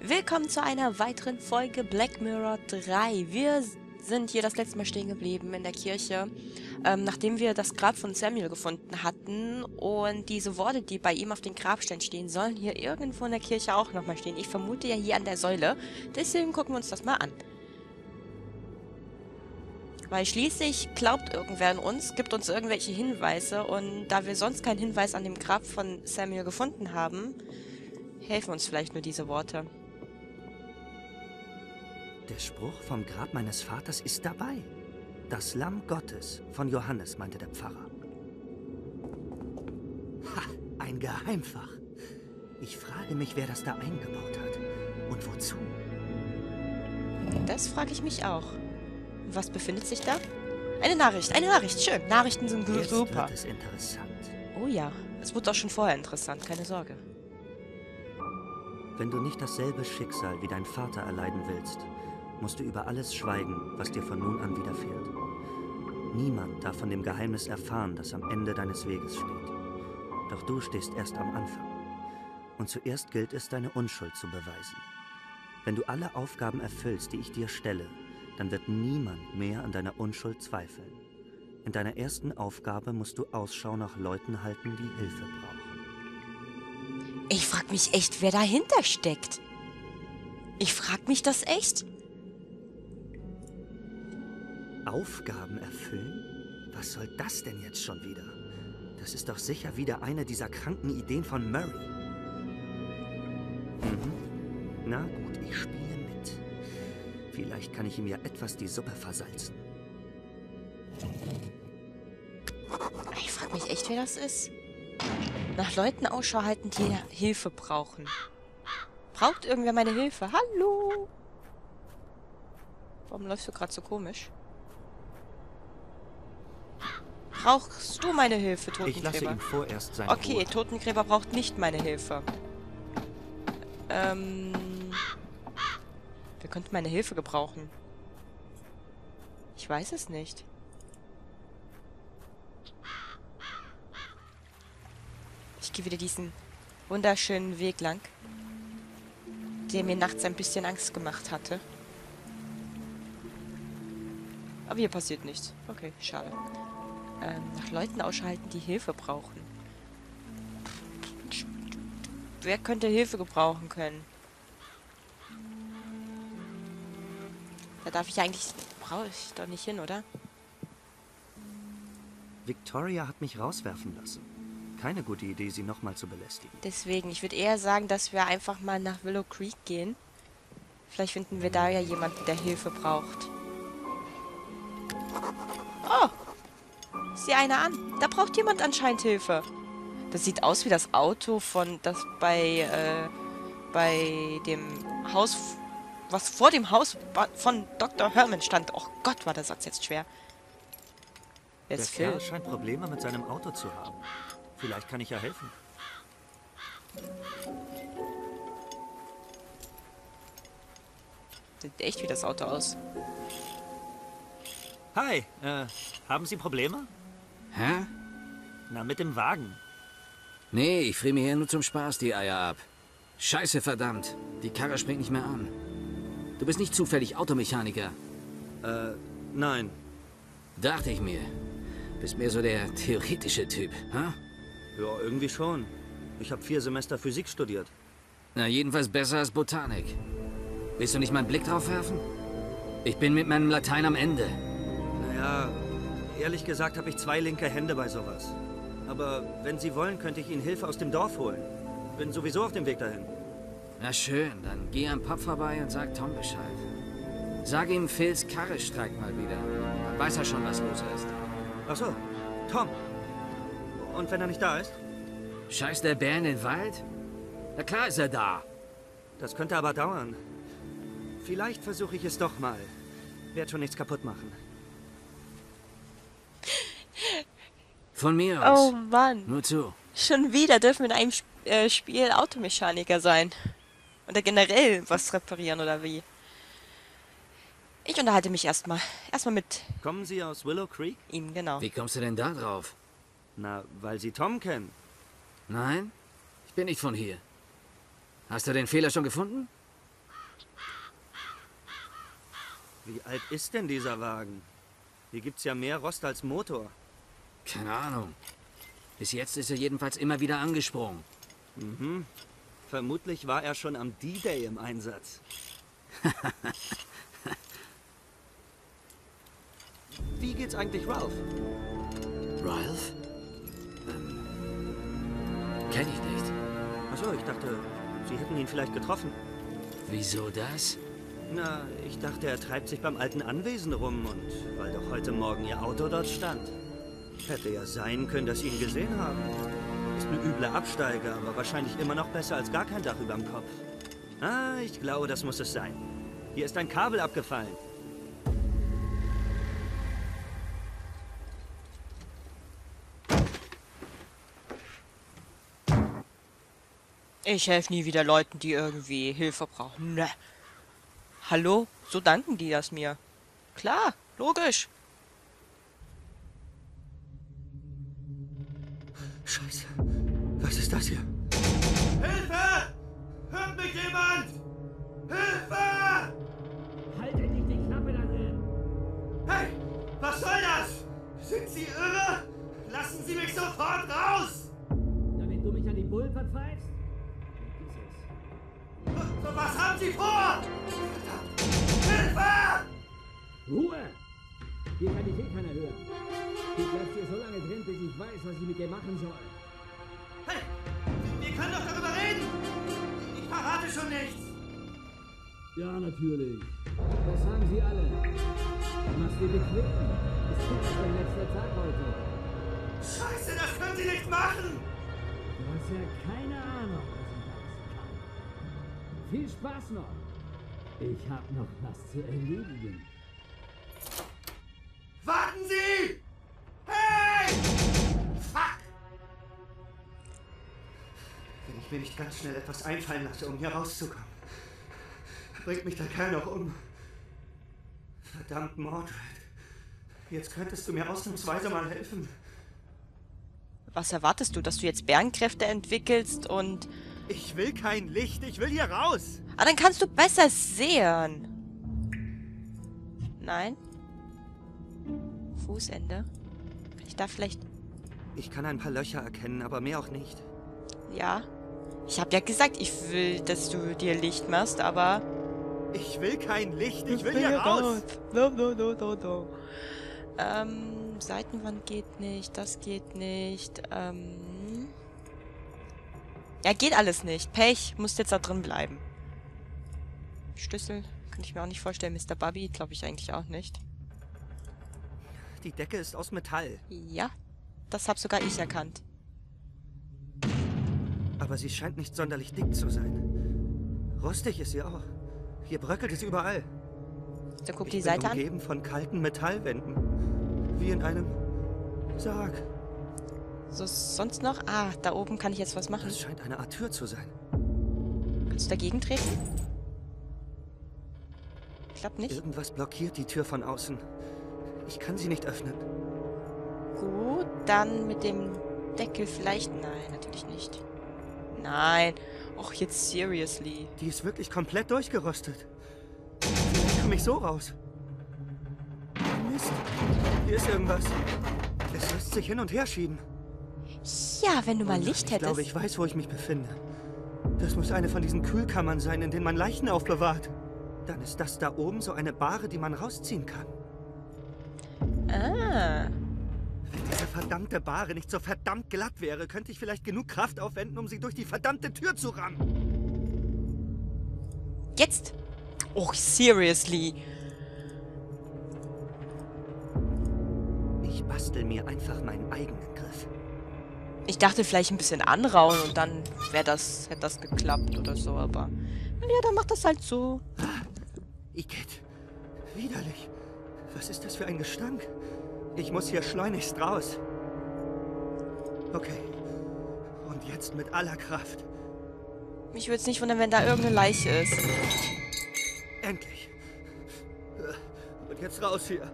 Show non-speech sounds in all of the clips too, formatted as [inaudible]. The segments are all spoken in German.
Willkommen zu einer weiteren Folge Black Mirror 3. Wir sind hier das letzte Mal stehen geblieben in der Kirche, ähm, nachdem wir das Grab von Samuel gefunden hatten. Und diese Worte, die bei ihm auf dem Grabstein stehen, sollen hier irgendwo in der Kirche auch nochmal stehen. Ich vermute ja hier an der Säule. Deswegen gucken wir uns das mal an. Weil schließlich glaubt irgendwer an uns, gibt uns irgendwelche Hinweise und da wir sonst keinen Hinweis an dem Grab von Samuel gefunden haben, helfen uns vielleicht nur diese Worte. Der Spruch vom Grab meines Vaters ist dabei. Das Lamm Gottes von Johannes, meinte der Pfarrer. Ha, ein Geheimfach. Ich frage mich, wer das da eingebaut hat. Und wozu? Das frage ich mich auch. Was befindet sich da? Eine Nachricht, eine Nachricht, schön. Nachrichten sind Jetzt super. wird es interessant. Oh ja, es wurde auch schon vorher interessant, keine Sorge. Wenn du nicht dasselbe Schicksal wie dein Vater erleiden willst, musst du über alles schweigen, was dir von nun an widerfährt. Niemand darf von dem Geheimnis erfahren, das am Ende deines Weges steht. Doch du stehst erst am Anfang. Und zuerst gilt es, deine Unschuld zu beweisen. Wenn du alle Aufgaben erfüllst, die ich dir stelle, dann wird niemand mehr an deiner Unschuld zweifeln. In deiner ersten Aufgabe musst du Ausschau nach Leuten halten, die Hilfe brauchen. Ich frag mich echt, wer dahinter steckt. Ich frag mich das echt. Aufgaben erfüllen? Was soll das denn jetzt schon wieder? Das ist doch sicher wieder eine dieser kranken Ideen von Murray. Mhm. Na gut, ich spiele mit. Vielleicht kann ich ihm ja etwas die Suppe versalzen. Ich frag mich echt, wer das ist. Nach Leuten Ausschau halten, die Hilfe brauchen. Braucht irgendwer meine Hilfe? Hallo? Warum läufst du gerade so komisch? Brauchst du meine Hilfe, Ich lasse Totengräber? ihm vorerst seine Okay, Ruhe. Totengräber braucht nicht meine Hilfe. Ähm... Wir könnten meine Hilfe gebrauchen. Ich weiß es nicht. Ich gehe wieder diesen wunderschönen Weg lang, der mir nachts ein bisschen Angst gemacht hatte. Aber hier passiert nichts. Okay, schade. Ähm, nach Leuten ausschalten, die Hilfe brauchen. Wer könnte Hilfe gebrauchen können? Da darf ich eigentlich... Brauche ich doch nicht hin, oder? Victoria hat mich rauswerfen lassen. Keine gute Idee, sie nochmal zu belästigen. Deswegen, ich würde eher sagen, dass wir einfach mal nach Willow Creek gehen. Vielleicht finden wir da ja jemanden, der Hilfe braucht. Sieh einer an. Da braucht jemand anscheinend Hilfe. Das sieht aus wie das Auto von das bei äh, bei dem Haus, was vor dem Haus von Dr. Herman stand. Oh Gott, war der Satz jetzt schwer. Wer Der Phil? Scheint Probleme mit seinem Auto zu haben. Vielleicht kann ich ja helfen. Sieht echt wie das Auto aus. Hi, äh, haben Sie Probleme? Hä? Na, mit dem Wagen. Nee, ich friere mir hier nur zum Spaß die Eier ab. Scheiße, verdammt. Die Karre springt nicht mehr an. Du bist nicht zufällig Automechaniker. Äh, nein. Dachte ich mir. Bist mehr so der theoretische Typ, hä? Ja, irgendwie schon. Ich habe vier Semester Physik studiert. Na, jedenfalls besser als Botanik. Willst du nicht mal einen Blick drauf werfen? Ich bin mit meinem Latein am Ende. Naja, ehrlich gesagt habe ich zwei linke Hände bei sowas. Aber wenn Sie wollen, könnte ich Ihnen Hilfe aus dem Dorf holen. Bin sowieso auf dem Weg dahin. Na schön, dann geh am Pub vorbei und sag Tom Bescheid. Sag ihm, Phils Karre streikt mal wieder. Dann weiß er schon, was los ist. Ach so, Tom. Und wenn er nicht da ist? Scheiß der Bär in den Wald? Na klar ist er da. Das könnte aber dauern. Vielleicht versuche ich es doch mal. Werd schon nichts kaputt machen. Von mir aus. Oh Mann. Nur zu. Schon wieder dürfen wir in einem Sp äh, Spiel Automechaniker sein. Oder generell was reparieren oder wie. Ich unterhalte mich erstmal. Erstmal mit. Kommen Sie aus Willow Creek? Ihm, genau. Wie kommst du denn da drauf? Na, weil Sie Tom kennen. Nein, ich bin nicht von hier. Hast du den Fehler schon gefunden? Wie alt ist denn dieser Wagen? Hier gibt's ja mehr Rost als Motor. Keine Ahnung. Bis jetzt ist er jedenfalls immer wieder angesprungen. Mhm. Vermutlich war er schon am D-Day im Einsatz. [laughs] Wie geht's eigentlich Ralph? Ralph? Ähm, kenn ich nicht. Achso, ich dachte, Sie hätten ihn vielleicht getroffen. Wieso das? Na, ich dachte, er treibt sich beim alten Anwesen rum und weil doch heute Morgen Ihr Auto dort stand. Hätte ja sein können, dass Sie ihn gesehen haben. Ist eine üble Absteiger, aber wahrscheinlich immer noch besser als gar kein Dach überm Kopf. Ah, ich glaube, das muss es sein. Hier ist ein Kabel abgefallen. Ich helfe nie wieder Leuten, die irgendwie Hilfe brauchen. Ne. Hallo? So danken die das mir. Klar, logisch. Scheiße. Was ist das hier? Hilfe! Hört mich jemand? Hilfe! Halt endlich die Klappe da drin! Hey, was soll das? Sind Sie irre? Lassen Sie mich sofort raus! Damit du mich an die Bullen verpfeifst? Was haben Sie vor? Hilfe! Ruhe! Hier kann dich eh keiner hören. Du bleibst hier so lange drin, bis ich weiß, was ich mit dir machen soll. Hey, wir können doch darüber reden! Ich verrate schon nichts! Ja, natürlich. Das sagen sie alle. Mach's dir bequem. Es ist dein letzter Tag heute. Scheiße, das können Sie nicht machen! Du hast ja keine Ahnung, was ich alles kann. Viel Spaß noch. Ich hab noch was zu erledigen. Mir nicht ganz schnell etwas einfallen lasse, um hier rauszukommen, bringt mich der Kerl noch um. Verdammt, Mordred. Jetzt könntest du mir ausnahmsweise mal helfen. Was erwartest du, dass du jetzt Bärenkräfte entwickelst und... Ich will kein Licht, ich will hier raus! Ah, dann kannst du besser sehen. Nein? Fußende? Ich da vielleicht... Ich kann ein paar Löcher erkennen, aber mehr auch nicht. Ja? Ich habe ja gesagt, ich will, dass du dir Licht machst, aber... Ich will kein Licht, ich will hier raus! No, no, no, no, no. Ähm, Seitenwand geht nicht, das geht nicht, ähm... Ja, geht alles nicht. Pech, musst jetzt da drin bleiben. Schlüssel, kann ich mir auch nicht vorstellen. Mr. Bubby, glaube ich eigentlich auch nicht. Die Decke ist aus Metall, Ja, das hab sogar ich erkannt. Aber sie scheint nicht sonderlich dick zu sein. Rostig ist sie auch. Hier bröckelt es überall. Dann guck ich die Seite an. umgeben von kalten Metallwänden. Wie in einem Sarg. So, sonst noch? Ah, da oben kann ich jetzt was machen. Das scheint eine Art Tür zu sein. Kannst du dagegen treten? Klappt nicht. Irgendwas blockiert die Tür von außen. Ich kann sie nicht öffnen. Gut, dann mit dem Deckel vielleicht. Nein, natürlich nicht. Nein. Och, jetzt seriously. Die ist wirklich komplett durchgerostet. Vielleicht komme ich so raus. Mist. Hier ist irgendwas. Es lässt sich hin und her schieben. Ja, wenn du mal Licht ich hättest. glaube, ich weiß, wo ich mich befinde. Das muss eine von diesen Kühlkammern sein, in denen man Leichen aufbewahrt. Dann ist das da oben so eine Bahre, die man rausziehen kann. Ah. Verdammte Bahre nicht so verdammt glatt wäre, könnte ich vielleicht genug Kraft aufwenden, um sie durch die verdammte Tür zu rammen. Jetzt. Oh, seriously. Ich bastel mir einfach meinen eigenen Griff. Ich dachte vielleicht ein bisschen anrauen und dann wäre das, hätte das geklappt oder so, aber. Ja, dann macht das halt so. Igitt. Widerlich. Was ist das für ein Gestank? Ich muss hier schleunigst raus. Okay. Und jetzt mit aller Kraft. Mich würde es nicht wundern, wenn da irgendeine Leiche ist. Endlich. Und jetzt raus hier.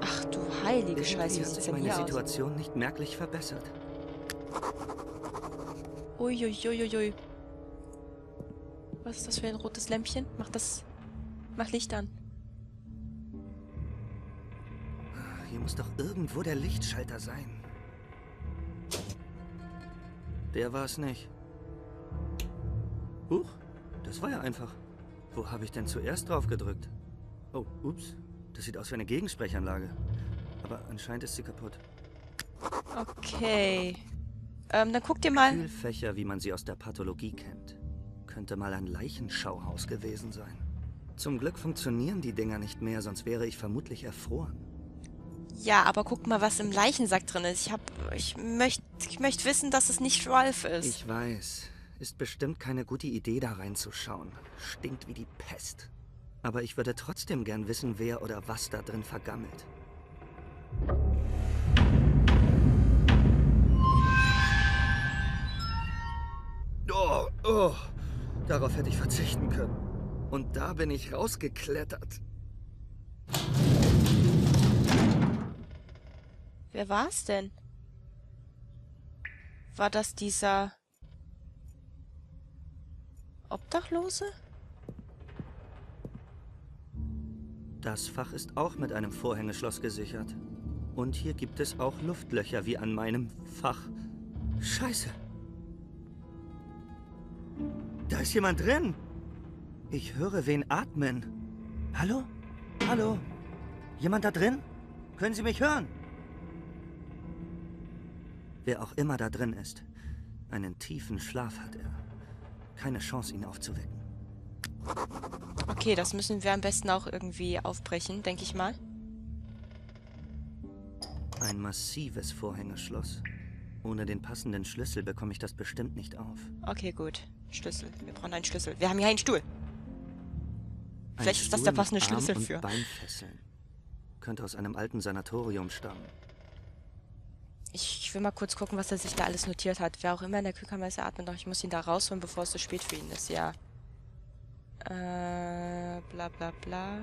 Ach du heilige Irgendwie Scheiße, wie sieht's denn meine hier aus? Situation nicht merklich verbessert. Uiuiuiui. Was ist das für ein rotes Lämpchen? Mach das... Mach Licht an. Hier muss doch irgendwo der Lichtschalter sein. Der war es nicht. Huch, das war ja einfach. Wo habe ich denn zuerst drauf gedrückt? Oh, ups. Das sieht aus wie eine Gegensprechanlage. Aber anscheinend ist sie kaputt. Okay. Ähm, dann guck dir mal... Kühlfächer, wie man sie aus der Pathologie kennt. Könnte mal ein Leichenschauhaus gewesen sein. Zum Glück funktionieren die Dinger nicht mehr, sonst wäre ich vermutlich erfroren. Ja, aber guck mal, was im Leichensack drin ist. Ich hab... Ich möchte ich möcht wissen, dass es nicht Ralph ist. Ich weiß. Ist bestimmt keine gute Idee, da reinzuschauen. Stinkt wie die Pest. Aber ich würde trotzdem gern wissen, wer oder was da drin vergammelt. Oh, oh. Darauf hätte ich verzichten können. Und da bin ich rausgeklettert. Wer war es denn? War das dieser Obdachlose? Das Fach ist auch mit einem Vorhängeschloss gesichert. Und hier gibt es auch Luftlöcher wie an meinem Fach. Scheiße. Da ist jemand drin. Ich höre wen atmen. Hallo? Hallo? Jemand da drin? Können Sie mich hören? Wer auch immer da drin ist, einen tiefen Schlaf hat er. Keine Chance, ihn aufzuwecken. Okay, das müssen wir am besten auch irgendwie aufbrechen, denke ich mal. Ein massives Vorhängeschloss. Ohne den passenden Schlüssel bekomme ich das bestimmt nicht auf. Okay, gut. Schlüssel. Wir brauchen einen Schlüssel. Wir haben hier einen Stuhl. Ein Vielleicht ist das Stuhl der passende Schlüssel und für. Beinfesseln. Könnte aus einem alten Sanatorium stammen. Ich, ich will mal kurz gucken, was er sich da alles notiert hat. Wer auch immer in der Kühlkammer er atmet noch. Ich muss ihn da rausholen, bevor es zu spät für ihn ist, ja. Äh, bla bla bla.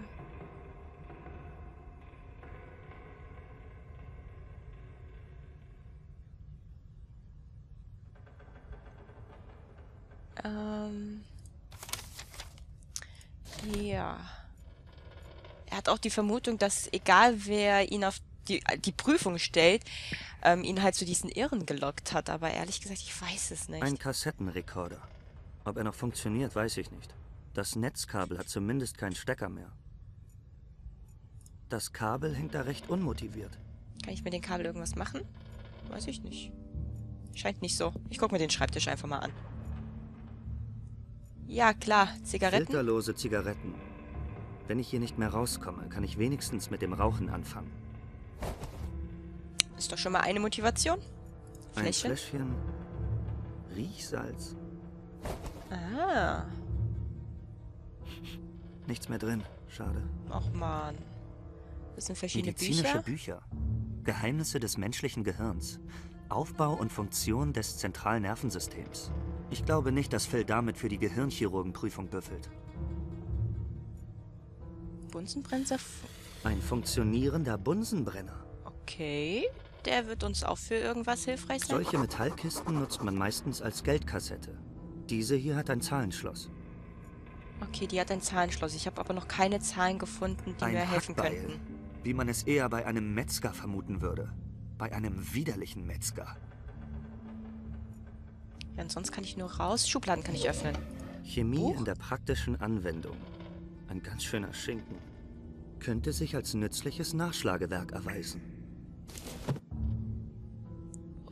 Ähm. Ja. Er hat auch die Vermutung, dass egal wer ihn auf die, die Prüfung stellt, ähm, ihn halt zu diesen Irren gelockt hat. Aber ehrlich gesagt, ich weiß es nicht. Ein Kassettenrekorder. Ob er noch funktioniert, weiß ich nicht. Das Netzkabel hat zumindest keinen Stecker mehr. Das Kabel hängt da recht unmotiviert. Kann ich mit dem Kabel irgendwas machen? Weiß ich nicht. Scheint nicht so. Ich guck mir den Schreibtisch einfach mal an. Ja, klar. Zigaretten? Filterlose Zigaretten. Wenn ich hier nicht mehr rauskomme, kann ich wenigstens mit dem Rauchen anfangen. Ist doch schon mal eine Motivation. Ein Fläschchen? Riechsalz. Ah. Nichts mehr drin. Schade. Och man. Das sind verschiedene Medizinische Bücher. Bücher. Geheimnisse des menschlichen Gehirns. Aufbau und Funktion des Zentralnervensystems. Ich glaube nicht, dass Phil damit für die Gehirnchirurgenprüfung büffelt. Bunsenbrenner? Ein funktionierender Bunsenbrenner. Okay. Der wird uns auch für irgendwas hilfreich sein. Solche Metallkisten nutzt man meistens als Geldkassette. Diese hier hat ein Zahlenschloss. Okay, die hat ein Zahlenschloss. Ich habe aber noch keine Zahlen gefunden, die ein mir helfen Hackbeil, könnten. Wie man es eher bei einem Metzger vermuten würde. Bei einem widerlichen Metzger. Ja, und sonst kann ich nur raus. Schubladen kann ich öffnen. Chemie Buch? in der praktischen Anwendung. Ein ganz schöner Schinken. Könnte sich als nützliches Nachschlagewerk erweisen.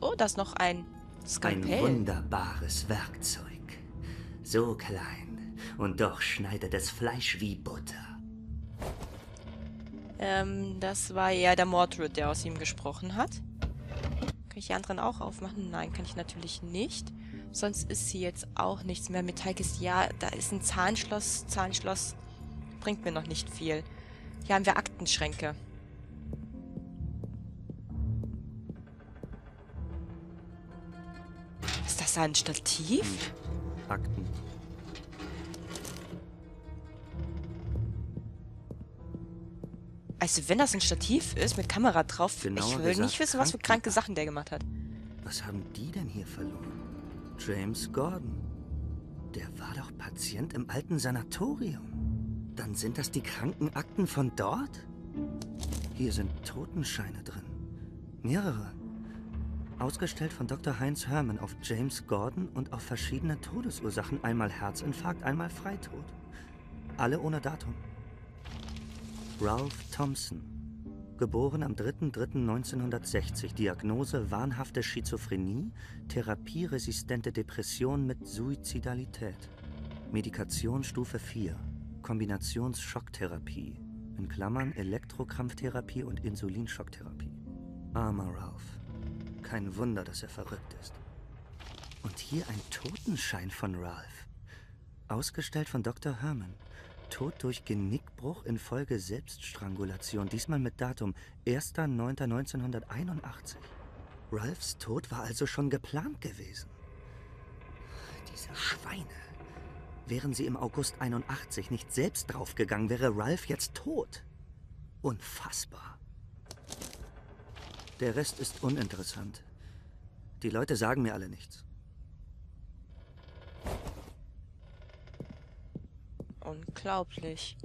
Oh, da ist noch ein Ein Skalpell. wunderbares Werkzeug. So klein und doch schneidet es Fleisch wie Butter. Ähm, das war ja der Mordred, der aus ihm gesprochen hat. Kann ich die anderen auch aufmachen? Nein, kann ich natürlich nicht. Sonst ist hier jetzt auch nichts mehr. Metallkiste, ja, da ist ein Zahnschloss. Zahnschloss bringt mir noch nicht viel. Hier haben wir Aktenschränke. Ein Stativ? Akten. Also wenn das ein Stativ ist mit Kamera drauf, Genauer ich will gesagt, nicht wissen, was für kranke. Sachen der gemacht hat. Was haben die denn hier verloren? James Gordon. Der war doch Patient. Patient im alten Sanatorium. Dann sind das die Krankenakten von dort? Hier sind Totenscheine drin. Mehrere. Ausgestellt von Dr. Heinz Herman auf James Gordon und auf verschiedene Todesursachen. Einmal Herzinfarkt, einmal Freitod. Alle ohne Datum. Ralph Thompson. Geboren am 3.3.1960. Diagnose wahnhafte Schizophrenie, therapieresistente Depression mit Suizidalität. Medikation Stufe 4. Kombinationsschocktherapie. In Klammern Elektrokrampftherapie und Insulinschocktherapie. Armer Ralph. Kein Wunder, dass er verrückt ist. Und hier ein Totenschein von Ralph. Ausgestellt von Dr. Herman. Tod durch Genickbruch infolge Selbststrangulation, diesmal mit Datum 1.9.1981. Ralphs Tod war also schon geplant gewesen. Diese Schweine. Wären sie im August 81 nicht selbst draufgegangen, wäre Ralph jetzt tot. Unfassbar. Der Rest ist uninteressant. Die Leute sagen mir alle nichts. Unglaublich.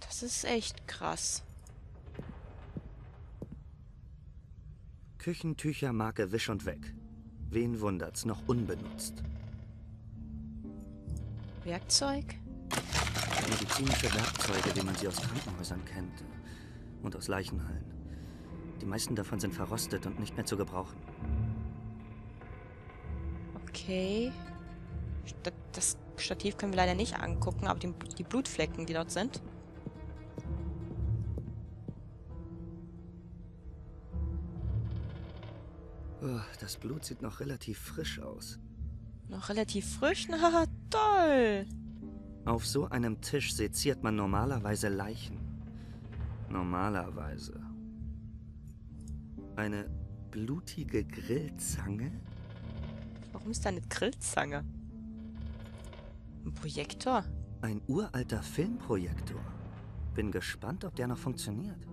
Das ist echt krass. Küchentücher Marke Wisch und Weg. Wen wundert's, noch unbenutzt. Werkzeug? Medizinische Werkzeuge, wie man sie aus Krankenhäusern kennt. Und aus Leichenhallen. Die meisten davon sind verrostet und nicht mehr zu gebrauchen. Okay. Das Stativ können wir leider nicht angucken, aber die, die Blutflecken, die dort sind. Oh, das Blut sieht noch relativ frisch aus. Noch relativ frisch. [laughs] Na, toll. Auf so einem Tisch seziert man normalerweise Leichen. Normalerweise. Eine blutige Grillzange? Warum ist da eine Grillzange? Ein Projektor? Ein uralter Filmprojektor. Bin gespannt, ob der noch funktioniert.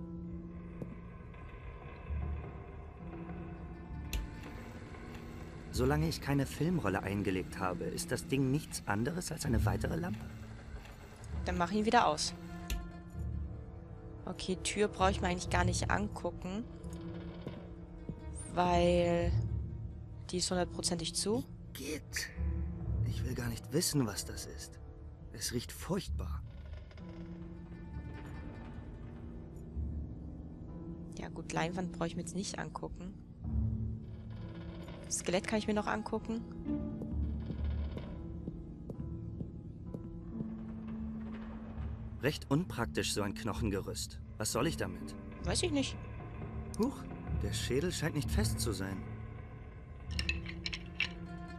Solange ich keine Filmrolle eingelegt habe, ist das Ding nichts anderes als eine weitere Lampe. Dann mach ihn wieder aus. Okay, Tür brauche ich mir eigentlich gar nicht angucken. Weil die ist hundertprozentig zu. Geht. Ich will gar nicht wissen, was das ist. Es riecht furchtbar. Ja gut, Leinwand brauche ich mir jetzt nicht angucken. Skelett kann ich mir noch angucken. Recht unpraktisch, so ein Knochengerüst. Was soll ich damit? Weiß ich nicht. Huch, der Schädel scheint nicht fest zu sein.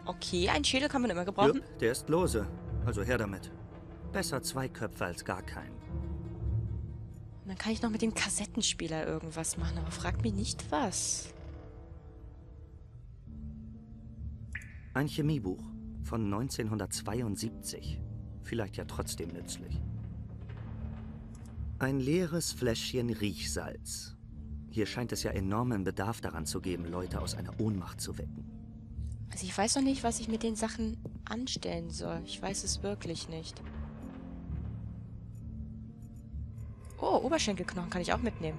Okay, ein Schädel kann man immer gebrauchen. Jupp, der ist lose. Also her damit. Besser zwei Köpfe als gar keinen. Und dann kann ich noch mit dem Kassettenspieler irgendwas machen, aber frag mich nicht was. Ein Chemiebuch von 1972. Vielleicht ja trotzdem nützlich. Ein leeres Fläschchen Riechsalz. Hier scheint es ja enormen Bedarf daran zu geben, Leute aus einer Ohnmacht zu wecken. Also ich weiß noch nicht, was ich mit den Sachen anstellen soll. Ich weiß es wirklich nicht. Oh, Oberschenkelknochen kann ich auch mitnehmen.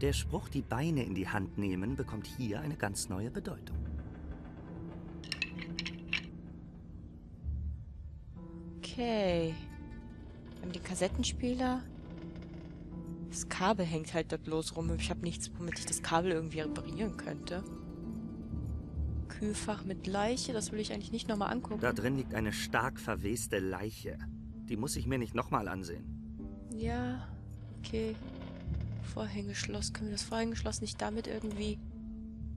Der Spruch, die Beine in die Hand nehmen, bekommt hier eine ganz neue Bedeutung. Okay. Wir haben den Kassettenspieler. Das Kabel hängt halt dort los rum. Ich habe nichts, womit ich das Kabel irgendwie reparieren könnte. Kühlfach mit Leiche, das will ich eigentlich nicht nochmal angucken. Da drin liegt eine stark verweste Leiche. Die muss ich mir nicht nochmal ansehen. Ja, okay. Vorhängeschloss. Können wir das Vorhängeschloss nicht damit irgendwie...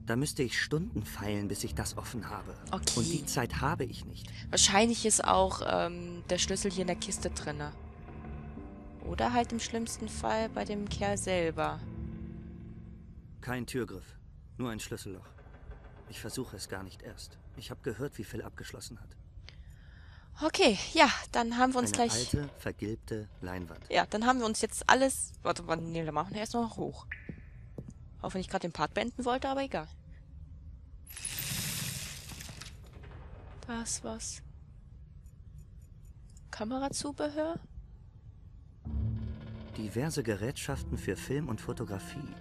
Da müsste ich Stunden feilen, bis ich das offen habe. Okay. Und die Zeit habe ich nicht. Wahrscheinlich ist auch ähm, der Schlüssel hier in der Kiste drinne. Oder halt im schlimmsten Fall bei dem Kerl selber. Kein Türgriff, nur ein Schlüsselloch. Ich versuche es gar nicht erst. Ich habe gehört, wie Phil abgeschlossen hat. Okay, ja, dann haben wir uns Eine gleich... alte, vergilbte Leinwand. Ja, dann haben wir uns jetzt alles... Warte, warte, nee, dann machen wir erst noch hoch. Auch wenn ich gerade den Part beenden wollte, aber egal. Das was. Kamerazubehör? Diverse Gerätschaften für Film und Fotografie.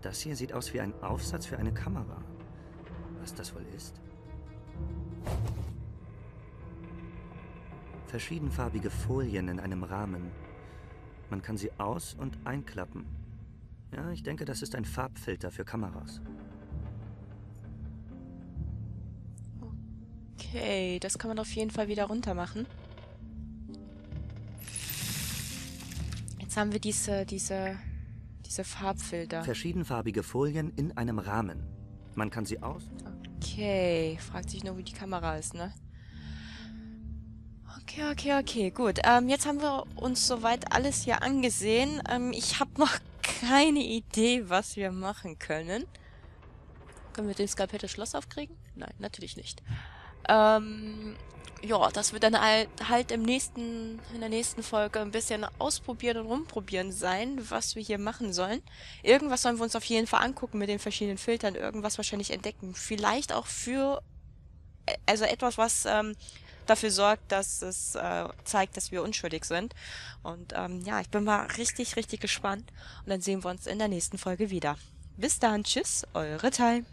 Das hier sieht aus wie ein Aufsatz für eine Kamera. Was das wohl ist? Verschiedenfarbige Folien in einem Rahmen. Man kann sie aus- und einklappen. Ja, ich denke, das ist ein Farbfilter für Kameras. Okay, das kann man auf jeden Fall wieder runter machen. Jetzt haben wir diese, diese, diese Farbfilter. Verschiedenfarbige Folien in einem Rahmen. Man kann sie aus. Okay, fragt sich nur, wie die Kamera ist, ne? Okay, okay, okay, gut. Ähm, jetzt haben wir uns soweit alles hier angesehen. Ähm, ich habe noch [laughs] keine Idee, was wir machen können. Können wir den Skalpell das Schloss aufkriegen? Nein, natürlich nicht. Ähm, ja, das wird dann halt, im nächsten, in der nächsten Folge ein bisschen ausprobieren und rumprobieren sein, was wir hier machen sollen. Irgendwas sollen wir uns auf jeden Fall angucken mit den verschiedenen Filtern, irgendwas wahrscheinlich entdecken. Vielleicht auch für, äh, also etwas, was ähm, dafür sorgt, dass es äh, zeigt, dass wir unschuldig sind. Und ähm, ja, ich bin mal richtig, richtig gespannt. Und dann sehen wir uns in der nächsten Folge wieder. Bis dann, tschüss, eure Time.